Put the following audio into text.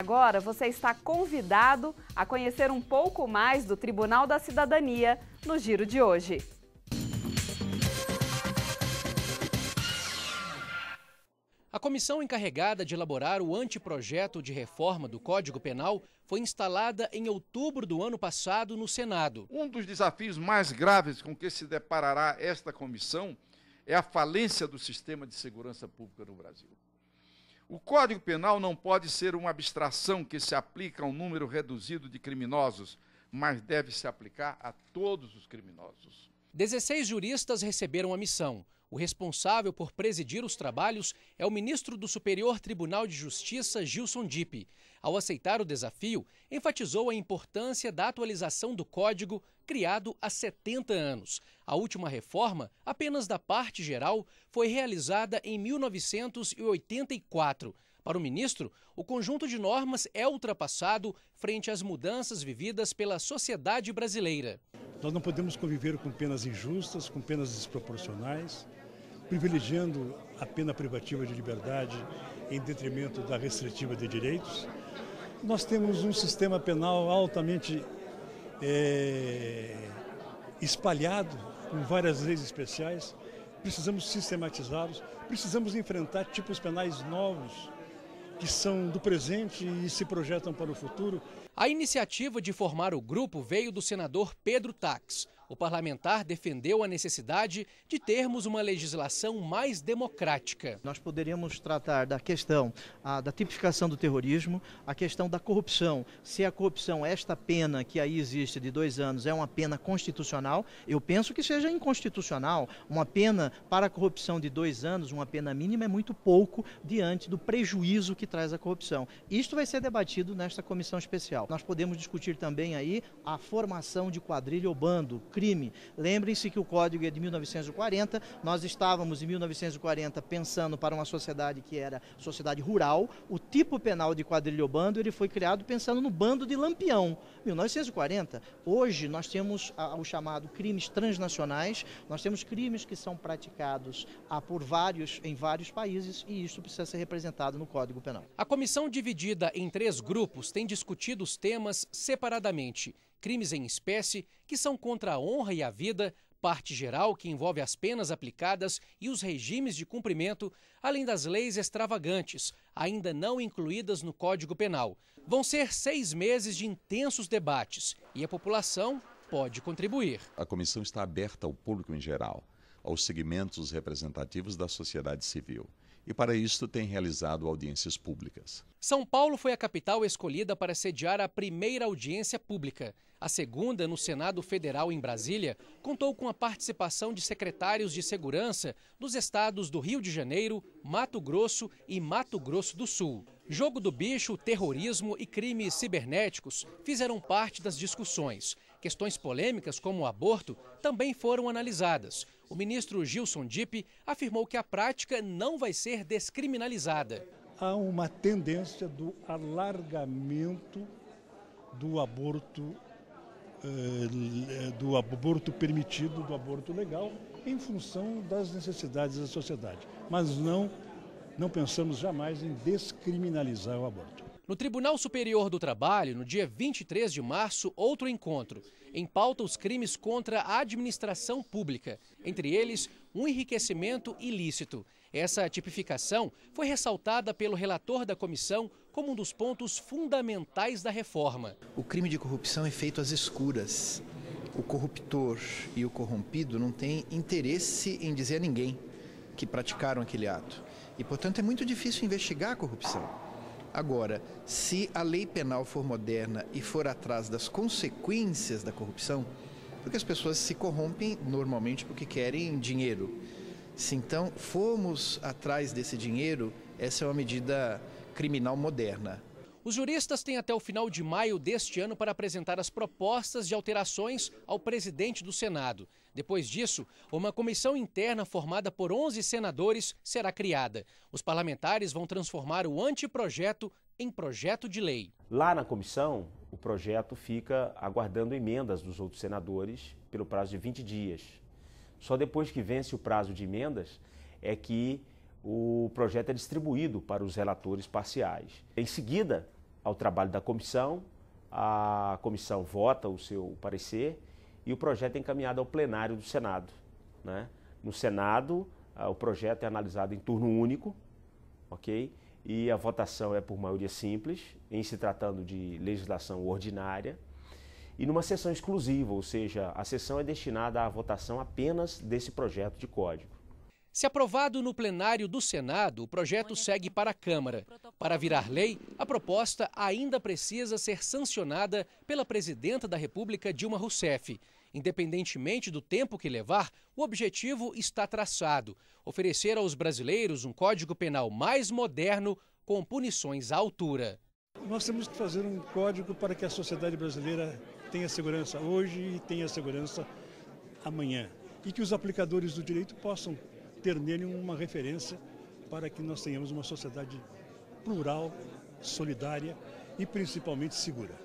Agora você está convidado a conhecer um pouco mais do Tribunal da Cidadania no Giro de hoje. A comissão encarregada de elaborar o anteprojeto de reforma do Código Penal foi instalada em outubro do ano passado no Senado. Um dos desafios mais graves com que se deparará esta comissão é a falência do sistema de segurança pública no Brasil. O Código Penal não pode ser uma abstração que se aplica a um número reduzido de criminosos, mas deve se aplicar a todos os criminosos. 16 juristas receberam a missão. O responsável por presidir os trabalhos é o ministro do Superior Tribunal de Justiça, Gilson Dipp. Ao aceitar o desafio, enfatizou a importância da atualização do código criado há 70 anos. A última reforma, apenas da parte geral, foi realizada em 1984. Para o ministro, o conjunto de normas é ultrapassado frente às mudanças vividas pela sociedade brasileira. Nós não podemos conviver com penas injustas, com penas desproporcionais privilegiando a pena privativa de liberdade em detrimento da restritiva de direitos. Nós temos um sistema penal altamente é, espalhado, com várias leis especiais. Precisamos sistematizá-los, precisamos enfrentar tipos penais novos que são do presente e se projetam para o futuro. A iniciativa de formar o grupo veio do senador Pedro Tax. O parlamentar defendeu a necessidade de termos uma legislação mais democrática. Nós poderíamos tratar da questão a, da tipificação do terrorismo, a questão da corrupção. Se a corrupção, esta pena que aí existe de dois anos, é uma pena constitucional, eu penso que seja inconstitucional. Uma pena para a corrupção de dois anos, uma pena mínima, é muito pouco diante do prejuízo que traz a corrupção. Isto vai ser debatido nesta comissão especial. Nós podemos discutir também aí a formação de quadrilha ou bando, crime. Lembrem-se que o código é de 1940, nós estávamos em 1940 pensando para uma sociedade que era sociedade rural, o tipo penal de quadrilha ou bando ele foi criado pensando no bando de Lampião, 1940. Hoje nós temos o chamado crimes transnacionais, nós temos crimes que são praticados por vários, em vários países e isso precisa ser representado no Código Penal. A comissão dividida em três grupos tem discutido os temas separadamente crimes em espécie, que são contra a honra e a vida, parte geral, que envolve as penas aplicadas e os regimes de cumprimento, além das leis extravagantes, ainda não incluídas no Código Penal. Vão ser seis meses de intensos debates e a população pode contribuir. A comissão está aberta ao público em geral, aos segmentos representativos da sociedade civil e, para isso, tem realizado audiências públicas. São Paulo foi a capital escolhida para sediar a primeira audiência pública. A segunda, no Senado Federal em Brasília, contou com a participação de secretários de segurança dos estados do Rio de Janeiro, Mato Grosso e Mato Grosso do Sul. Jogo do bicho, terrorismo e crimes cibernéticos fizeram parte das discussões. Questões polêmicas como o aborto também foram analisadas. O ministro Gilson Dipp afirmou que a prática não vai ser descriminalizada. Há uma tendência do alargamento do aborto eh, do aborto permitido, do aborto legal, em função das necessidades da sociedade. Mas não, não pensamos jamais em descriminalizar o aborto. No Tribunal Superior do Trabalho, no dia 23 de março, outro encontro. Em pauta, os crimes contra a administração pública, entre eles, um enriquecimento ilícito. Essa tipificação foi ressaltada pelo relator da comissão como um dos pontos fundamentais da reforma. O crime de corrupção é feito às escuras. O corruptor e o corrompido não têm interesse em dizer a ninguém que praticaram aquele ato. E, portanto, é muito difícil investigar a corrupção. Agora, se a lei penal for moderna e for atrás das consequências da corrupção, porque as pessoas se corrompem normalmente porque querem dinheiro. Se então formos atrás desse dinheiro, essa é uma medida criminal moderna. Os juristas têm até o final de maio deste ano para apresentar as propostas de alterações ao presidente do Senado. Depois disso, uma comissão interna formada por 11 senadores será criada. Os parlamentares vão transformar o anteprojeto em projeto de lei. Lá na comissão, o projeto fica aguardando emendas dos outros senadores pelo prazo de 20 dias. Só depois que vence o prazo de emendas é que o projeto é distribuído para os relatores parciais. Em seguida, ao trabalho da comissão, a comissão vota o seu parecer e o projeto é encaminhado ao plenário do Senado. Né? No Senado, o projeto é analisado em turno único, ok? E a votação é por maioria simples, em se tratando de legislação ordinária, e numa sessão exclusiva, ou seja, a sessão é destinada à votação apenas desse projeto de código. Se aprovado no plenário do Senado, o projeto segue para a Câmara. Para virar lei, a proposta ainda precisa ser sancionada pela presidenta da República, Dilma Rousseff. Independentemente do tempo que levar, o objetivo está traçado: oferecer aos brasileiros um código penal mais moderno, com punições à altura. Nós temos que fazer um código para que a sociedade brasileira tenha segurança hoje e tenha segurança amanhã. E que os aplicadores do direito possam ter nele uma referência para que nós tenhamos uma sociedade plural, solidária e principalmente segura.